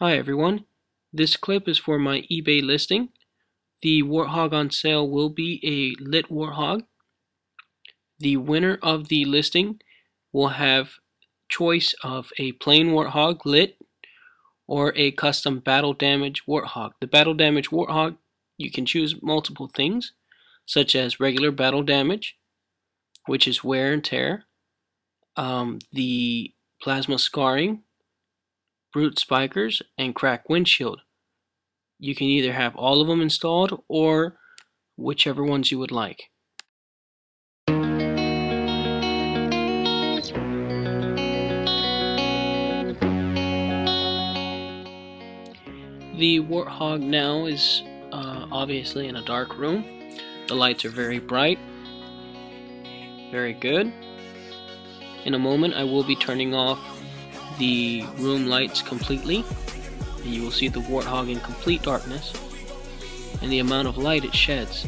Hi everyone, this clip is for my eBay listing. The Warthog on sale will be a lit Warthog. The winner of the listing will have choice of a plain Warthog lit or a custom battle damage Warthog. The battle damage Warthog, you can choose multiple things such as regular battle damage, which is wear and tear, um, the plasma scarring, brute spikers, and crack windshield. You can either have all of them installed or whichever ones you would like. The Warthog now is uh, obviously in a dark room. The lights are very bright, very good. In a moment I will be turning off the room lights completely and you will see the Warthog in complete darkness and the amount of light it sheds.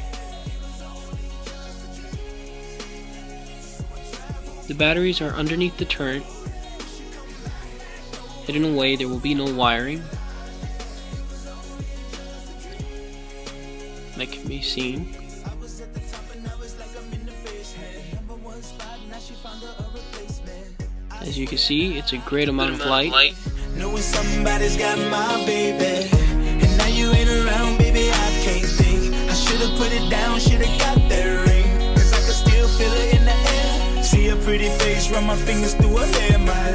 The batteries are underneath the turret, hidden away, there will be no wiring. That can be seen. As you can see, it's a great amount of light. Knowing somebody's got my baby. And now you ain't around, baby, I can't think. I should've put it down, should've got that ring. Cause I can still feel it in the air. See a pretty face, run my fingers through her hair, my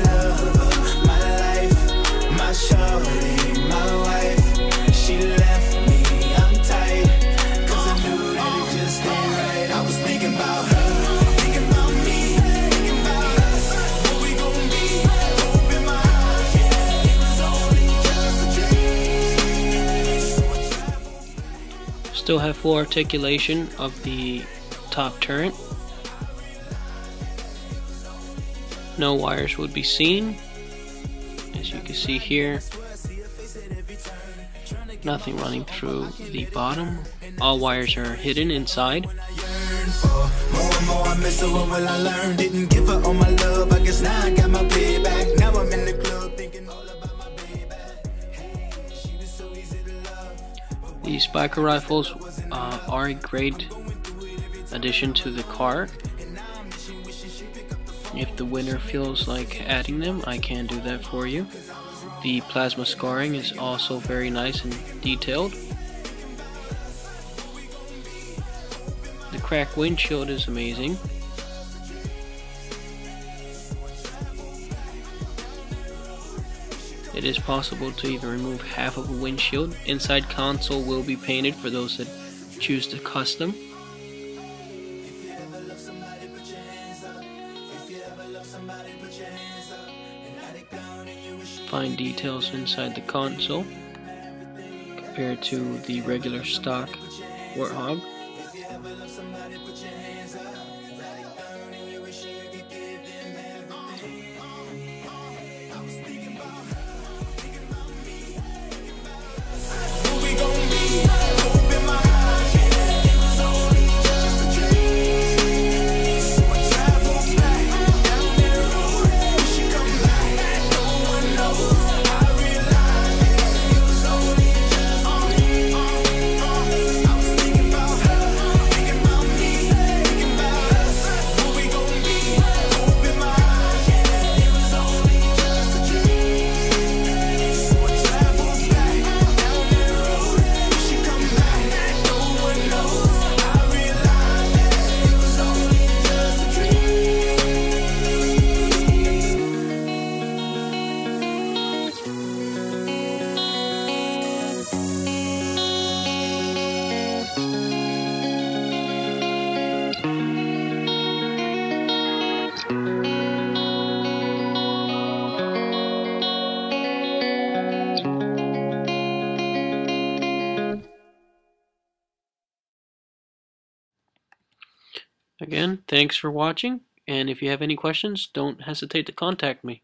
Still have full articulation of the top turret. No wires would be seen. As you can see here, nothing running through the bottom. All wires are hidden inside. The Spiker rifles uh, are a great addition to the car. If the winner feels like adding them, I can do that for you. The plasma scarring is also very nice and detailed. The crack windshield is amazing. It is possible to even remove half of a windshield. Inside console will be painted for those that choose to custom. Fine details inside the console compared to the regular stock Warthog. Again, thanks for watching, and if you have any questions, don't hesitate to contact me.